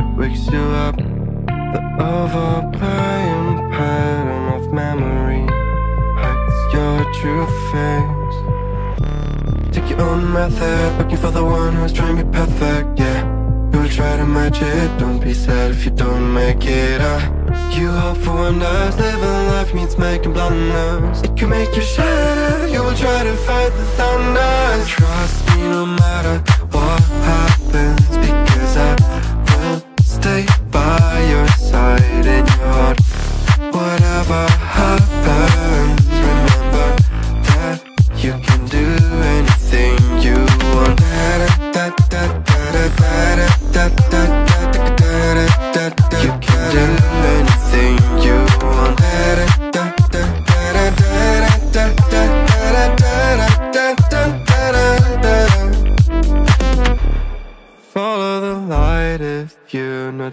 what wakes you up. The overplaying pattern of memory hides your true face. Take your own method, looking for the one who's trying to be perfect, yeah. You will try to match it, don't be sad if you don't make it up. You hope for wonders, living life means making blunders. It can make you shatter, you will try to fight the thunder. Trust me, no matter what happens.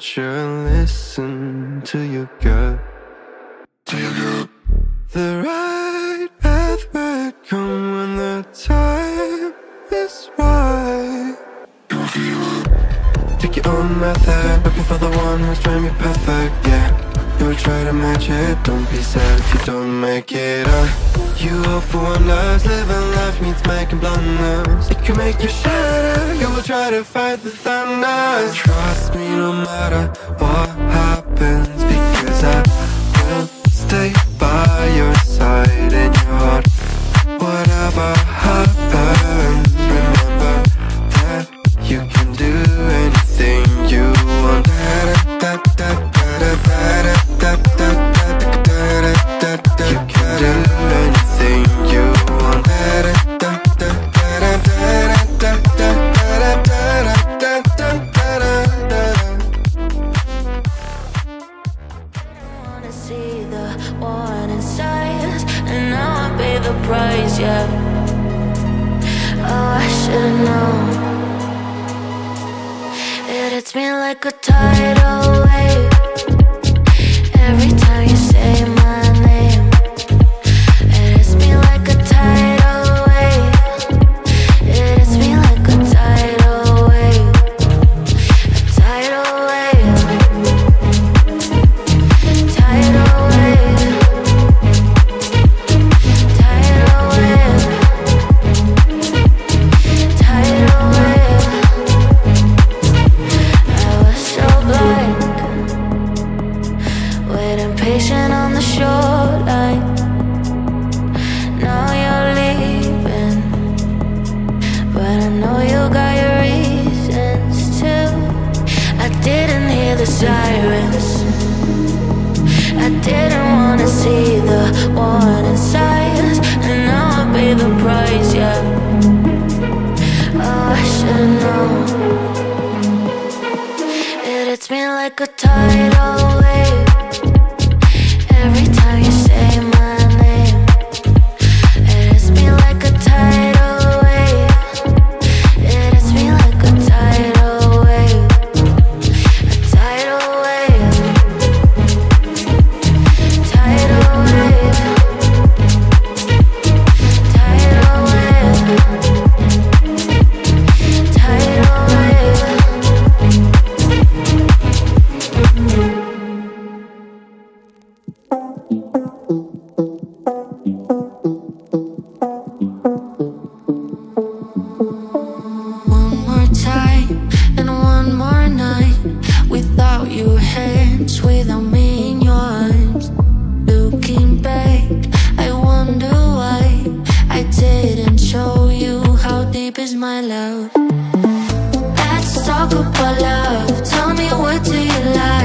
Not sure. Listen to your gut. The right path will come when the time is right. Take your own method, looking for the one who's trying to be perfect, yeah. You will try to match it, don't be sad if you don't make it up. You hope for wonders, living life means making blunders. It can make you shatter, you will try to fight the thunder. Trust me no matter what happens, because I will stay by your side in your heart. Whatever happens, remember that you can do anything you want. The one inside And now I pay the price, yeah. Oh, I should've known It hits me like a tidal wave. Every time you say sirens. I didn't wanna see the one inside And now I pay the price, yeah. Oh, I should've known. It hits me like a tidal my love. Let's talk about love. Tell me what do you like?